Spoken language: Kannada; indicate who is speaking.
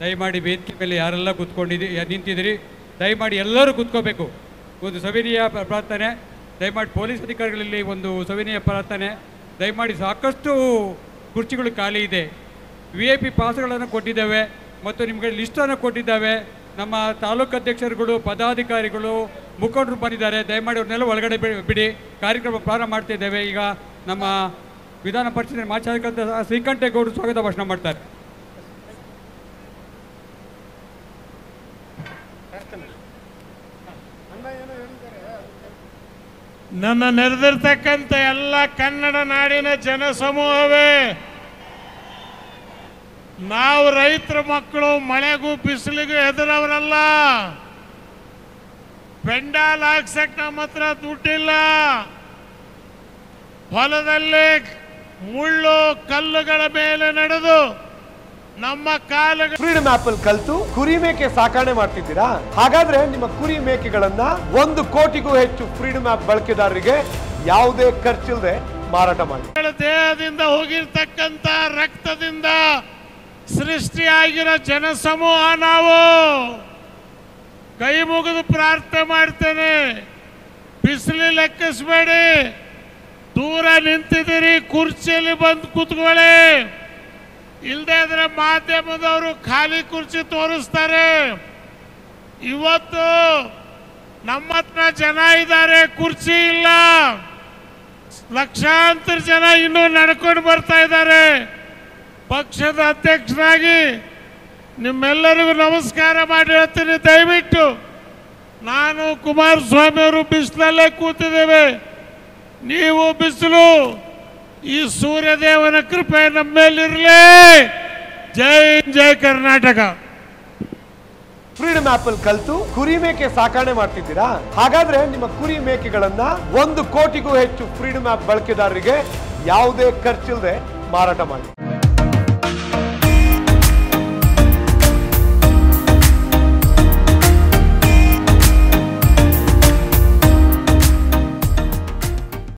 Speaker 1: ದಯಮಾಡಿ ವೇದಿಕೆ ಮೇಲೆ ಯಾರೆಲ್ಲ ಕೂತ್ಕೊಂಡಿದ್ದೀ ನಿಂತಿದ್ದೀರಿ, ದಯಮಾಡಿ ಎಲ್ಲರೂ ಕೂತ್ಕೋಬೇಕು. ಒಂದು ಸವಿನೀಯ ಪ್ರಾರ್ಥನೆ, ದಯಮಾಡಿ ಪೊಲೀಸ್ ಅಧಿಕಾರಿಗಳಲ್ಲಿ ಒಂದು ಸವಿನೀಯ ಪ್ರಾರ್ಥನೆ, ದಯಮಾಡಿ ಸಾಕಷ್ಟು ಕುರ್ಚಿಗಳು ಖಾಲಿ ಇದೆ. ವಿ ಐ ಪಿ ಪಾಸ್ಗಳನ್ನು ಕೊಟ್ಟಿದ್ದೇವೆ ಮತ್ತು ನಿಮಗೆ ಲಿಸ್ಟನ್ನು ಕೊಟ್ಟಿದ್ದಾವೆ. ನಮ್ಮ ತಾಲೂಕು ಅಧ್ಯಕ್ಷರುಗಳು, ಪದಾಧಿಕಾರಿಗಳು ಮುಖಂಡರು ಬಂದಿದ್ದಾರೆ. ದಯಮಾಡಿ ಅವ್ರನ್ನೆಲ್ಲ ಒಳಗಡೆ ಬಿಡಿ. ಕಾರ್ಯಕ್ರಮ ಪ್ರಾರಂಭ ಮಾಡ್ತಿದ್ದೇವೆ. ಈಗ ನಮ್ಮ ವಿಧಾನ ಪರಿಷತ್ತಿನ ಮಾಚಾರಿಕಂತ ಶ್ರೀಕಂಠೇಗೌಡರು ಸ್ವಾಗತ ಭಾಷಣ ಮಾಡ್ತಾರೆ.
Speaker 2: ನನ್ನ ನೆರೆದಿರ್ತಕ್ಕಂಥ ಎಲ್ಲ ಕನ್ನಡ ನಾಡಿನ ಜನ ಸಮೂಹವೇ ನಾವು ರೈತರ ಮಕ್ಕಳು ಮಳೆಗೂ ಬಿಸಿಲಿಗೂ ಹೆದರವರಲ್ಲ. ಪೆಂಡಾಲ್ ಹಾಕ್ಸಕ್ ನಮ್ಮ ಹತ್ರ ದುಡ್ಡಿಲ್ಲ. ಹೊಲದಲ್ಲಿ ಮುಳ್ಳು ಕಲ್ಲುಗಳ ಮೇಲೆ ನಡೆದು ನಮ್ಮ ಕಾಲ
Speaker 3: ಫ್ರೀಡಮ್ ಆಪ್ ಅಲ್ಲಿ ಕಲ್ತು ಕುರಿ ಮೇಕೆ ಸಾಕಣೆ ಮಾಡ್ತಿದ್ದೀರಾ? ಹಾಗಾದ್ರೆ ನಿಮ್ಮ ಕುರಿ ಮೇಕೆಗಳನ್ನ ಒಂದು ಕೋಟಿಗೂ ಹೆಚ್ಚು ಫ್ರೀಡಮ್ ಆಪ್ ಬಳಕೆದಾರರಿಗೆ ಯಾವುದೇ ಖರ್ಚಿಲ್ಲದೆ ಮಾರಾಟ ಮಾಡಿ.
Speaker 2: ದೇಹದಿಂದ ಹೋಗಿರ್ತಕ್ಕಂತ ರಕ್ತದಿಂದ ಸೃಷ್ಟಿಯಾಗಿರೋ ಜನಸಮೂಹ ನಾವು. ಕೈ ಮುಗಿದು ಪ್ರಾರ್ಥನೆ ಮಾಡ್ತೇನೆ. ಬಿಸಿಲು ಲೆಕ್ಕಿಸ್ಬೇಡಿ. ದೂರ ನಿಂತಿದ್ದೀರಿ ಕುರ್ಚಿಯಲ್ಲಿ ಬಂದು ಕೂತ್ಕೊಳ್ಳಿ. ಇಲ್ಲದೆ ಇದ್ರೆ ಮಾಧ್ಯಮದವರು ಖಾಲಿ ಕುರ್ಚಿ ತೋರಿಸ್ತಾರೆ. ಇವತ್ತು ನಮ್ಮ ಹತ್ರ ಜನ ಇದ್ದಾರೆ, ಕುರ್ಚಿ ಇಲ್ಲ. ಲಕ್ಷಾಂತರ ಜನ ಇನ್ನೂ ನಡ್ಕೊಂಡು ಬರ್ತಾ ಇದ್ದಾರೆ. ಪಕ್ಷದ ಅಧ್ಯಕ್ಷರಾಗಿ ನಿಮ್ಮೆಲ್ಲರಿಗೂ ನಮಸ್ಕಾರ ಮಾಡಿ ಹೇಳ್ತೀನಿ. ದಯವಿಟ್ಟು ನಾನು ಕುಮಾರಸ್ವಾಮಿ ಅವರು ಬಿಸಿಲಲ್ಲೇ ಕೂತಿದ್ದೇವೆ. ನೀವು ಬಿಸಿಲು ಈ ಸೂರ್ಯದೇವನ ಕೃಪೆ ನಮ್ಮ ಮೇಲಿರಲಿ. ಜೈ ಜೈ ಕರ್ನಾಟಕ.
Speaker 3: ಫ್ರೀಡಮ್ ಆಪ್ ಅಲ್ಲಿ ಕಲ್ತು ಕುರಿ ಮೇಕೆ ಸಾಕಣೆ ಮಾಡ್ತಿದ್ದೀರಾ? ಹಾಗಾದ್ರೆ ನಿಮ್ಮ ಕುರಿ ಮೇಕೆಗಳನ್ನ ಒಂದು ಕೋಟಿಗೂ ಹೆಚ್ಚು ಫ್ರೀಡಮ್ ಆಪ್ ಬಳಕೆದಾರರಿಗೆ ಯಾವುದೇ ಖರ್ಚಿಲ್ಲದೆ ಮಾರಾಟ ಮಾಡಿ.